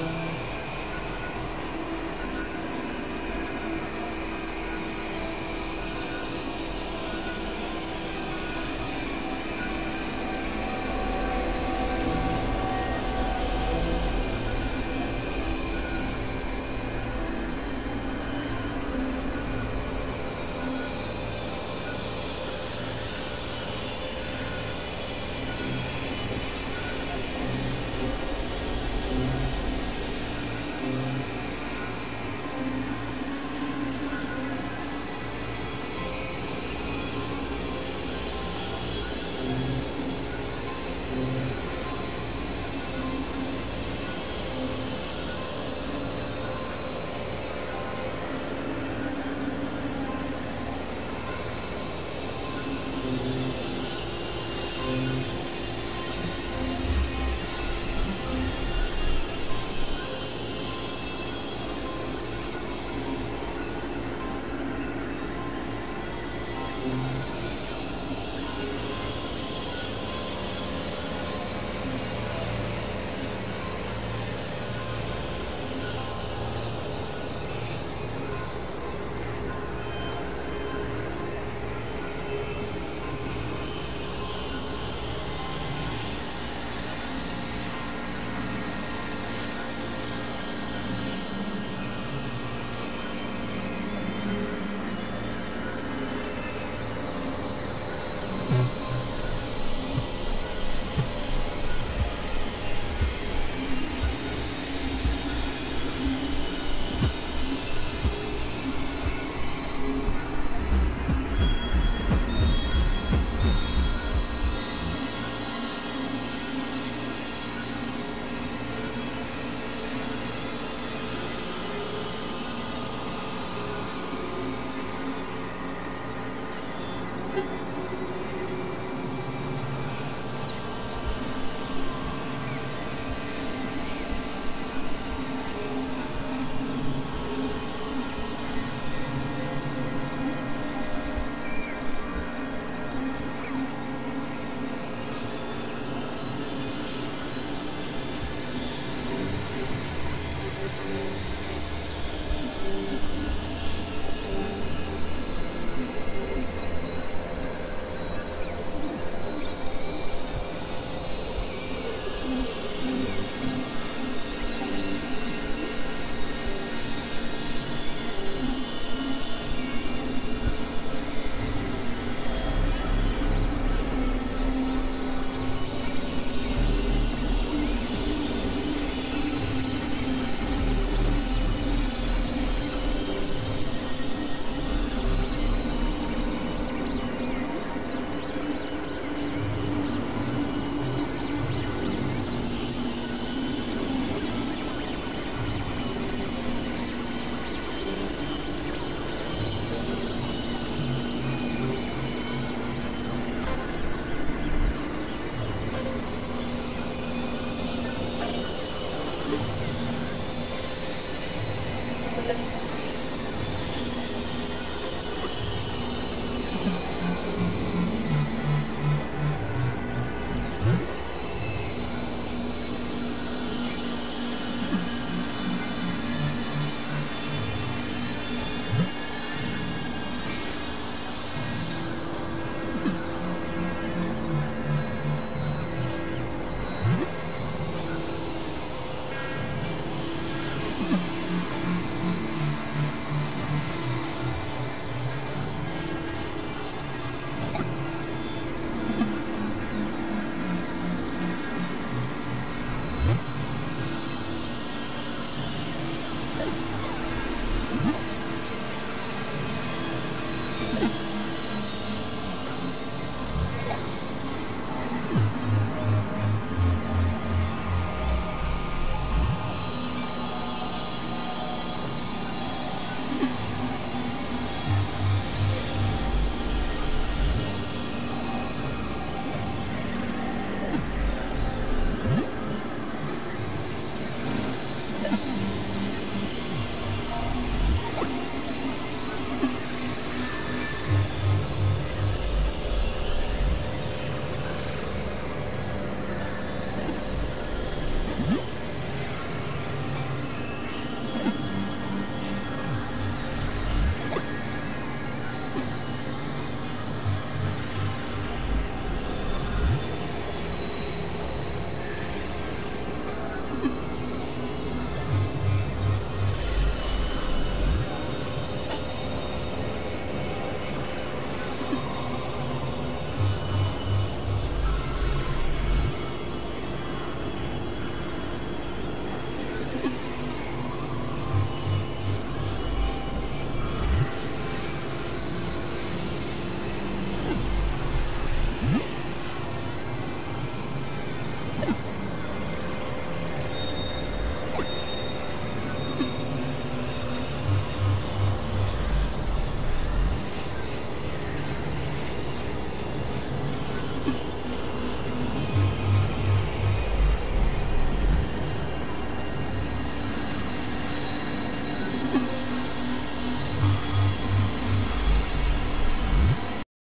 Yeah.